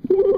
good.